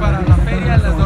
para la feria, las